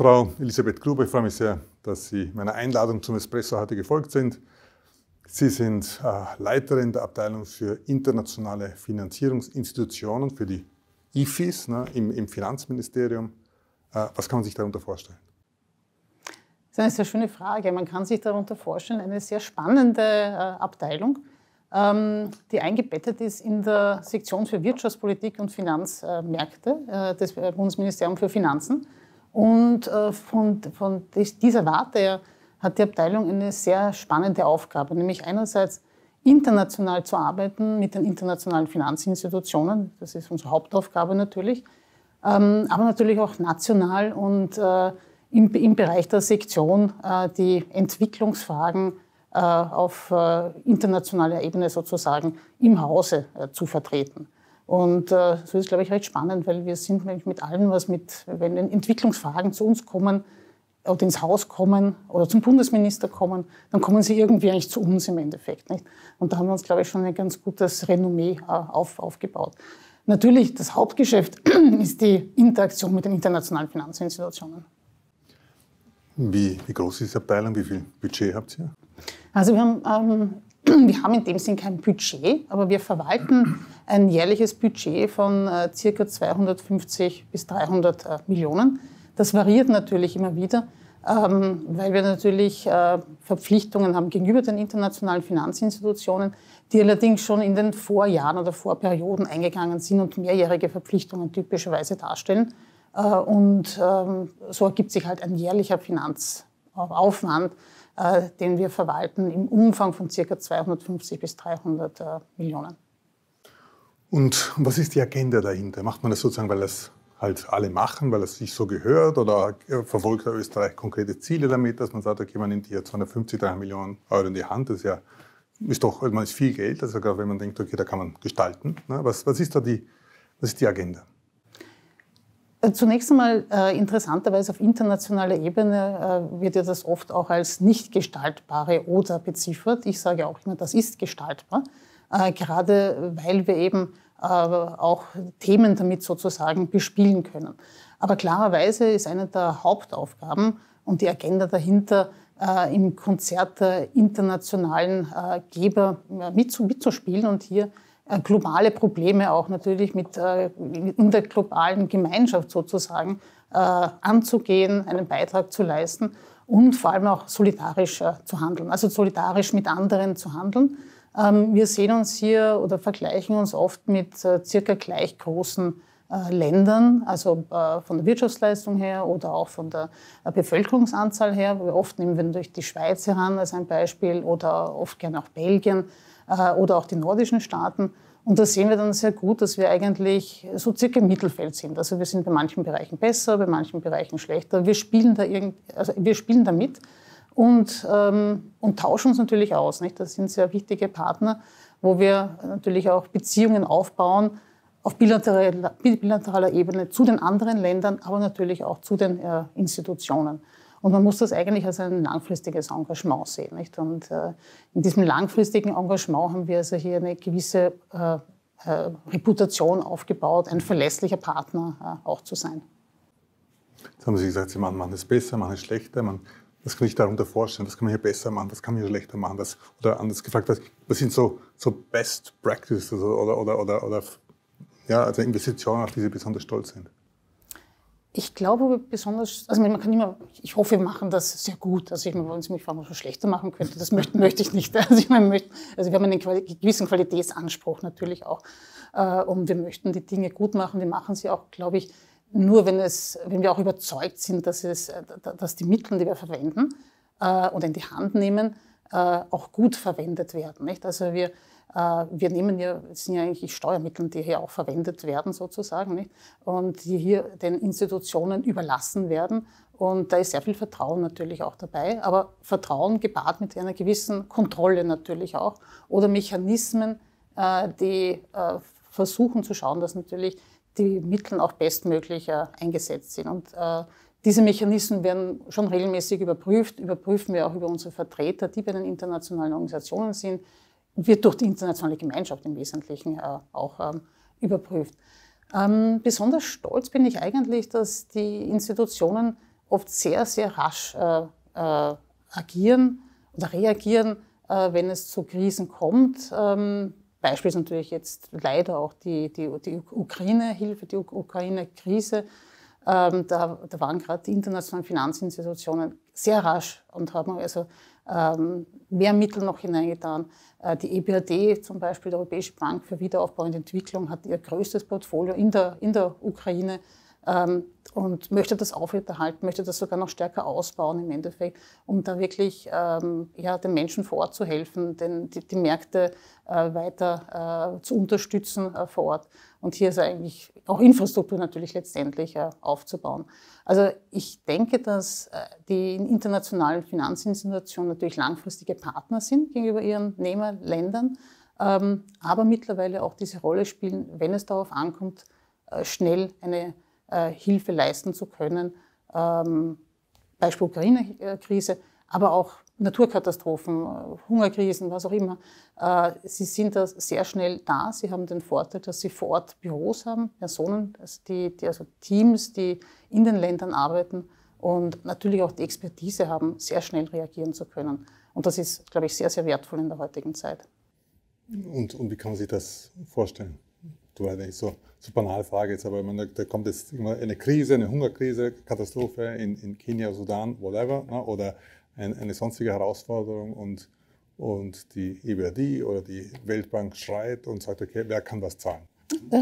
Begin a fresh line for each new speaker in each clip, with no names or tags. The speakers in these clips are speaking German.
Frau Elisabeth Gruber, ich freue mich sehr, dass Sie meiner Einladung zum Espresso heute gefolgt sind. Sie sind äh, Leiterin der Abteilung für internationale Finanzierungsinstitutionen für die IFIs ne, im, im, Finanzministerium. Äh, was kann man sich darunter vorstellen?
Das ist eine sehr schöne Frage. Man kann sich darunter vorstellen, eine sehr spannende äh, Abteilung, ähm, die eingebettet ist in der Sektion für Wirtschaftspolitik und Finanzmärkte des Bundesministeriums für Finanzen. Und äh, von, von dieser Warte her hat die Abteilung eine sehr spannende Aufgabe, nämlich einerseits international zu arbeiten mit den internationalen Finanzinstitutionen, das ist unsere Hauptaufgabe natürlich, ähm, aber natürlich auch national und äh, im, Bereich der Sektion äh, die Entwicklungsfragen auf internationaler Ebene sozusagen im Hause zu vertreten. Und so ist es, glaube ich, recht spannend, weil wir sind mit allem, was mit, wenn Entwicklungsfragen zu uns kommen, oder ins Haus kommen oder zum Bundesminister kommen, dann kommen sie irgendwie eigentlich zu uns im Endeffekt. Nicht? Und da haben wir uns, glaube ich, schon ein ganz gutes Renommee äh, auf, aufgebaut. Natürlich, das Hauptgeschäft ist die Interaktion mit den internationalen Finanzinstitutionen.
Wie, wie groß ist die Abteilung? Wie viel Budget habt ihr?
Also wir haben, ähm, wir haben in dem Sinn kein Budget, aber wir verwalten ein jährliches Budget von äh, ca. 250 bis 300 äh, Millionen. Das variiert natürlich immer wieder, ähm, weil wir natürlich äh, Verpflichtungen haben gegenüber den internationalen Finanzinstitutionen, die allerdings schon in den Vorjahren oder Vorperioden eingegangen sind und mehrjährige Verpflichtungen typischerweise darstellen. Äh, und ähm, so ergibt sich halt ein jährlicher Finanzaufwand, den wir verwalten im Umfang von ca. 250 bis 300 Millionen.
Und was ist die Agenda dahinter? Macht man das sozusagen, weil das halt alle machen, weil es sich so gehört oder verfolgt der Österreich konkrete Ziele damit, dass man sagt, okay, man nimmt hier 250, 300 Millionen Euro in die Hand, das ist ja ist doch man ist viel Geld, also gerade wenn man denkt, okay, da kann man gestalten. Ne? Was, was ist da die, was ist die Agenda?
Äh, zunächst einmal äh, interessanterweise auf internationaler Ebene äh, wird ja das oft auch als nicht gestaltbare oder beziffert. Ich sage auch immer, das ist gestaltbar, äh, gerade weil wir eben auch Themen damit sozusagen bespielen können. Aber klarerweise ist eine der Hauptaufgaben und die Agenda dahinter, äh, im Konzert der internationalen äh, Geber äh, mitzuspielen und hier äh, globale Probleme auch natürlich mit, äh, in der globalen Gemeinschaft sozusagen äh, anzugehen, einen Beitrag zu leisten und vor allem auch solidarisch zu handeln, also solidarisch mit anderen zu handeln. Ähm, wir sehen uns hier oder vergleichen uns oft mit äh, circa gleich großen äh, Ländern, also äh, von der Wirtschaftsleistung her oder auch von der Bevölkerungsanzahl her. Oft nehmen wir natürlich die Schweiz heran als ein Beispiel oder oft gerne auch Belgien oder auch die nordischen Staaten. Und da sehen wir dann sehr gut, dass wir eigentlich so circa im Mittelfeld sind. Also wir sind bei manchen Bereichen besser, bei manchen Bereichen schlechter. Wir spielen da, irgend, also wir spielen da mit und, ähm, und tauschen uns natürlich aus. Nicht? Das sind sehr wichtige Partner, wo wir natürlich auch Beziehungen aufbauen auf bilateraler, Ebene zu den anderen Ländern, aber natürlich auch zu den äh, Institutionen. Und man muss das eigentlich als ein langfristiges Engagement sehen. Nicht? Und äh, in diesem langfristigen Engagement haben wir also hier eine gewisse äh, Reputation aufgebaut, ein verlässlicher Partner auch zu sein.
Jetzt haben Sie gesagt, Sie machen es besser, machen es schlechter. Man was kann ich darunter vorstellen? Was kann man hier besser machen? Was kann man hier schlechter machen? Was, oder anders gefragt, was, was sind so, so Best Practices oder, oder, oder, oder ja, also Investitionen, auf die Sie besonders stolz sind?
Ich glaube besonders, also man kann immer, ich hoffe, wir machen das sehr gut. Also ich meine, wenn Sie mich fragen, was man schlechter machen könnte, das möchte, möchte ich nicht. Also, ich meine, möchte, also wir haben einen gewissen Qualitätsanspruch natürlich auch. Äh, und wir möchten die Dinge gut machen. Wir machen sie auch, glaube ich, nur wenn, es, wenn wir auch überzeugt sind, dass, es, äh, dass die Mittel, die wir verwenden äh, oder in die Hand nehmen, auch gut verwendet werden. Also wir, wir nehmen ja, es sind ja eigentlich Steuermittel, die hier auch verwendet werden sozusagen nicht? und die hier den Institutionen überlassen werden. Und da ist sehr viel Vertrauen natürlich auch dabei, aber Vertrauen gepaart mit einer gewissen Kontrolle natürlich auch oder Mechanismen, äh, die äh, versuchen zu schauen, dass natürlich die Mittel auch bestmöglich äh, eingesetzt sind. Und äh, diese Mechanismen werden schon regelmäßig überprüft, überprüfen wir auch über unsere Vertreter, die bei den internationalen Organisationen sind, wird durch die internationale Gemeinschaft im Wesentlichen äh, auch ähm, überprüft. Ähm, besonders stolz bin ich eigentlich, dass die Institutionen oft sehr, sehr rasch äh, äh, agieren oder reagieren, äh, wenn es zu Krisen kommt. Ähm, Beispiel ist natürlich jetzt leider auch die, die, die Ukraine-Hilfe, die Ukraine-Krise. Ähm, da, da, waren gerade die internationalen Finanzinstitutionen sehr rasch und haben also mehr Mittel noch hineingetan. Äh, die EBRD zum Beispiel, die Europäische Bank für Wiederaufbau und Entwicklung, hat ihr größtes Portfolio in der, in der Ukraine ähm, und möchte das aufrechterhalten, möchte das sogar noch stärker ausbauen im Endeffekt, um da wirklich ähm, ja, den Menschen vor Ort zu helfen, den, die, die Märkte äh, weiter äh, zu unterstützen äh, vor Ort und hier ist eigentlich auch Infrastruktur natürlich letztendlich äh, aufzubauen. Also ich denke, dass äh, die internationalen Finanzinstitutionen natürlich langfristige Partner sind gegenüber ihren Nehmerländern, ähm, aber mittlerweile auch diese Rolle spielen, wenn es darauf ankommt, äh, schnell eine Hilfe leisten zu können. Ähm, Beispiel Ukraine-Krise, aber auch Naturkatastrophen, äh, Hungerkrisen, was auch immer. Äh, sie sind da sehr schnell da. Sie haben den Vorteil, dass sie vor Ort Büros haben, Personen, also, die, die, also Teams, die in den Ländern arbeiten und natürlich auch die Expertise haben, sehr schnell reagieren zu können. Und das ist, glaube ich, sehr, sehr wertvoll in der heutigen Zeit.
Und, und wie kann man sich das vorstellen? Du hast eigentlich so, so banale Frage jetzt, aber meine, da kommt jetzt immer eine Krise, eine Hungerkrise, Katastrophe in, in Kenia, Sudan, whatever, ne? oder ein, eine sonstige Herausforderung und, und die EBRD oder die Weltbank schreit und sagt, okay, wer kann was zahlen?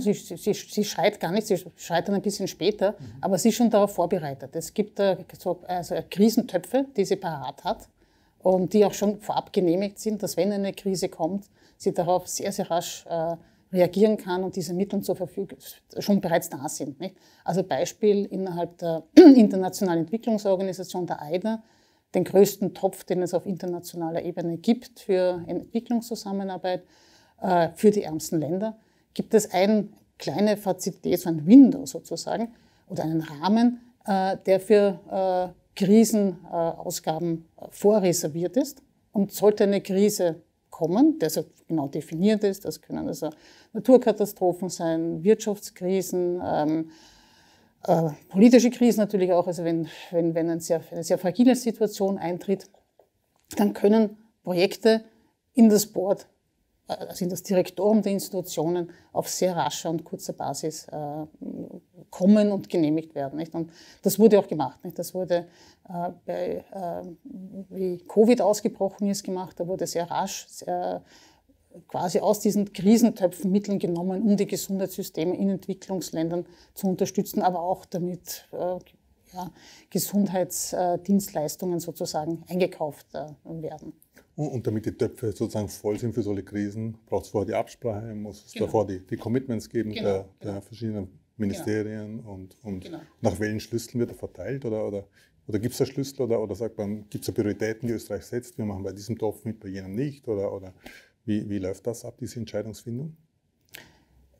Sie, sie, sie, schreit gar nicht, sie schreit dann ein bisschen später, mhm. aber sie ist schon darauf vorbereitet. Es gibt äh, so, also Krisentöpfe, die sie parat hat und die auch schon vorab genehmigt sind, dass wenn eine Krise kommt, sie darauf sehr, sehr rasch äh, reagieren kann und diese Mittel zur Verfügung schon bereits da sind. Nicht? Also Beispiel innerhalb der Internationalen Entwicklungsorganisation, der AIDA, den größten Topf, den es auf internationaler Ebene gibt für Entwicklungszusammenarbeit äh, für die ärmsten Länder, gibt es eine kleine Fazilität, so ein Window sozusagen, oder einen Rahmen, äh, der für äh, Krisenausgaben vorreserviert ist. Und sollte eine Krise kommen, der so genau definiert ist, das können also Naturkatastrophen sein, Wirtschaftskrisen, ähm, äh, politische Krisen natürlich auch, also wenn, wenn, wenn eine, sehr, eine sehr fragile Situation eintritt, dann können Projekte in das Board, äh, in das Direktorium der Institutionen auf sehr rascher und kurzer Basis äh, kommen und genehmigt werden. Nicht? Und das wurde auch gemacht. Nicht? Das wurde äh, bei, äh, wie Covid ausgebrochen ist, gemacht. Da wurde sehr rasch sehr, quasi aus diesen Krisentöpfen Mitteln genommen, um die Gesundheitssysteme in Entwicklungsländern zu unterstützen, aber auch damit äh, ja, Gesundheitsdienstleistungen sozusagen eingekauft äh, werden.
Und damit die Töpfe sozusagen voll sind für solche Krisen, braucht es vorher die Absprache, muss es genau. davor die, die, Commitments geben genau, der, der genau. verschiedenen Ministerien und, und genau. nach welchen Schlüsseln wird er verteilt oder, oder, oder gibt es da Schlüssel oder, oder sagt man, gibt es da Prioritäten, die Österreich setzt, wir machen bei diesem Topf mit, bei jenem nicht oder, oder wie, wie läuft das ab, diese Entscheidungsfindung?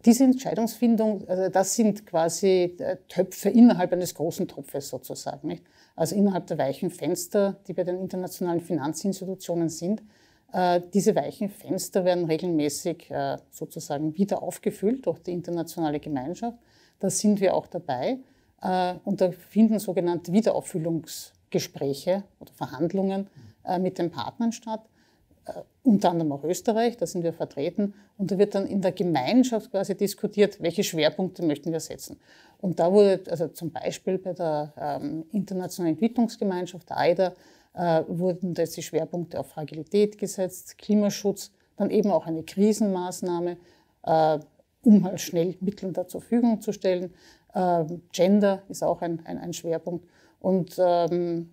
Diese Entscheidungsfindung, also das sind quasi äh, Töpfe innerhalb eines großen Topfes sozusagen. Nicht? Also innerhalb der weichen Fenster, die bei den internationalen Finanzinstitutionen sind. Äh, diese weichen Fenster werden regelmäßig äh, sozusagen wieder aufgefüllt durch die internationale Gemeinschaft. Da sind wir auch dabei. Und da finden sogenannte Wiederauffüllungsgespräche oder Verhandlungen mit den Partnern statt unter anderem auch Österreich, da sind wir vertreten. Und da wird dann in der Gemeinschaft quasi diskutiert, welche Schwerpunkte möchten wir setzen. Und da wurde, also zum Beispiel bei der ähm, Internationalen Entwicklungsgemeinschaft, der AIDA, äh, wurden jetzt die Schwerpunkte auf Fragilität gesetzt, Klimaschutz, dann eben auch eine Krisenmaßnahme, äh, um halt schnell Mittel da zur Verfügung zu stellen. Äh, Gender ist auch ein, ein, ein Schwerpunkt. Und ähm,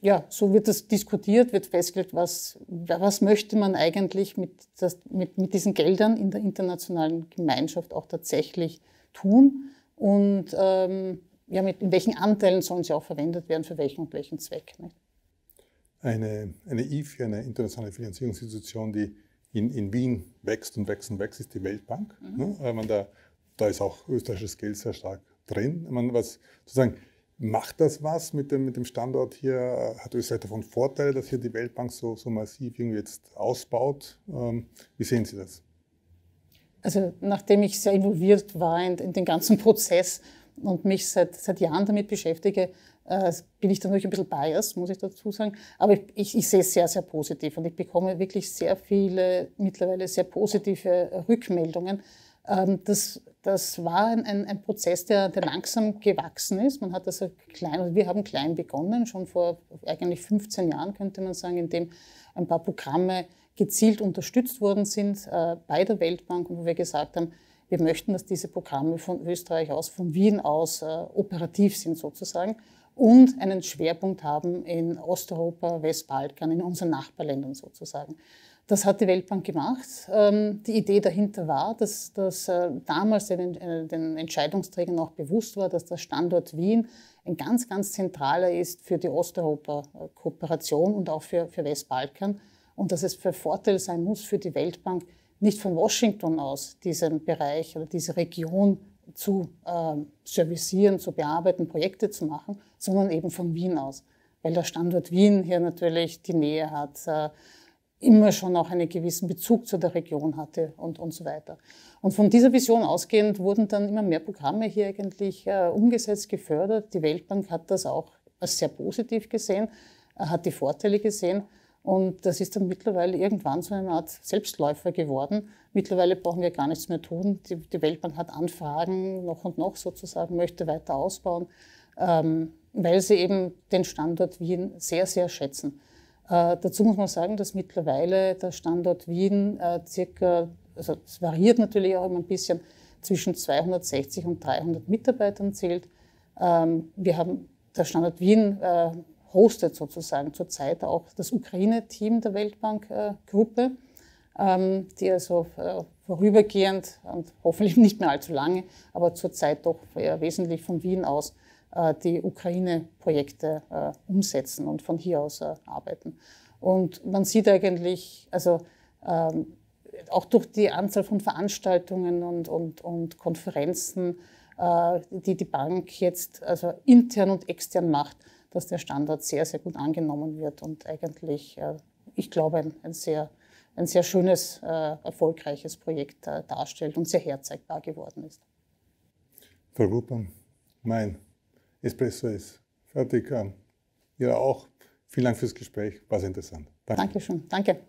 ja, so wird das diskutiert, wird festgelegt, was, was möchte man eigentlich mit, das, mit, mit diesen Geldern in der internationalen Gemeinschaft auch tatsächlich tun und ähm, ja, mit, in welchen Anteilen sollen sie auch verwendet werden, für welchen und welchen Zweck. Nicht?
Eine, eine IFI, eine internationale Finanzierungsinstitution, die in, in Wien wächst und wächst und wächst, ist die Weltbank. Mhm. Ne? Man da, da ist auch österreichisches Geld sehr stark drin. Man, was sozusagen Macht das was mit dem, mit dem Standort hier? Hat Österreich davon Vorteile, dass hier die Weltbank so, so massiv irgendwie jetzt ausbaut? Ähm, wie sehen Sie das?
Also nachdem ich sehr involviert war in, in den ganzen Prozess und mich seit, seit Jahren damit beschäftige, äh, bin ich dann natürlich ein bisschen biased, muss ich dazu sagen. Aber ich, ich, ich, sehe es sehr, sehr positiv und ich bekomme wirklich sehr viele mittlerweile sehr positive Rückmeldungen. Ähm, das, das war ein, ein, ein Prozess, der, der, langsam gewachsen ist. Man hat also klein, wir haben klein begonnen, schon vor eigentlich 15 Jahren könnte man sagen, in dem ein paar Programme gezielt unterstützt worden sind äh, bei der Weltbank und wo wir gesagt haben, wir möchten, dass diese Programme von Österreich aus, von Wien aus äh, operativ sind sozusagen und einen Schwerpunkt haben in Osteuropa, Westbalkan, in unseren Nachbarländern sozusagen. Das hat die Weltbank gemacht. Ähm, die Idee dahinter war, dass, dass äh, damals den, äh, den Entscheidungsträgern auch bewusst war, dass der Standort Wien ein ganz, ganz zentraler ist für die Osteuropa-Kooperation und auch für, für Westbalkan und dass es für Vorteil sein muss für die Weltbank, nicht von Washington aus diesen Bereich oder diese Region zu äh, servicieren, zu bearbeiten, Projekte zu machen, sondern eben von Wien aus, weil der Standort Wien hier natürlich die Nähe hat, äh, immer schon auch einen gewissen Bezug zu der Region hatte und, und so weiter. Und von dieser Vision ausgehend wurden dann immer mehr Programme hier eigentlich äh, umgesetzt, gefördert. Die Weltbank hat das auch als sehr positiv gesehen, äh, hat die Vorteile gesehen. Und das ist dann mittlerweile irgendwann so eine Art Selbstläufer geworden. Mittlerweile brauchen wir gar nichts mehr tun. Die, die Weltbank hat Anfragen noch und noch sozusagen, möchte weiter ausbauen, ähm, weil sie eben den Standort Wien sehr, sehr schätzen. Äh, dazu muss man sagen, dass mittlerweile der Standort Wien äh, circa, also es variiert natürlich auch immer ein bisschen, zwischen 260 und 300 Mitarbeitern zählt. Ähm, wir haben der Standort Wien äh, hostet sozusagen zurzeit auch das Ukraine-Team der Weltbank-Gruppe, ähm, die also vorübergehend und hoffentlich nicht mehr allzu lange, aber zurzeit doch wesentlich von Wien aus die Ukraine-Projekte äh, umsetzen und von hier aus arbeiten. Und man sieht eigentlich, also ähm, auch durch die Anzahl von Veranstaltungen und, und, und Konferenzen, die die Bank jetzt also intern und extern macht, dass der Standort sehr, sehr gut angenommen wird und eigentlich, äh, ich glaube, ein, ein sehr, ein sehr schönes, äh, erfolgreiches Projekt äh, darstellt und sehr herzeigbar geworden ist.
Frau Ruppmann, mein Espresso ist fertig. Ähm, Ihr auch. Vielen Dank fürs Gespräch, war sehr interessant.
Danke. Dankeschön. Danke.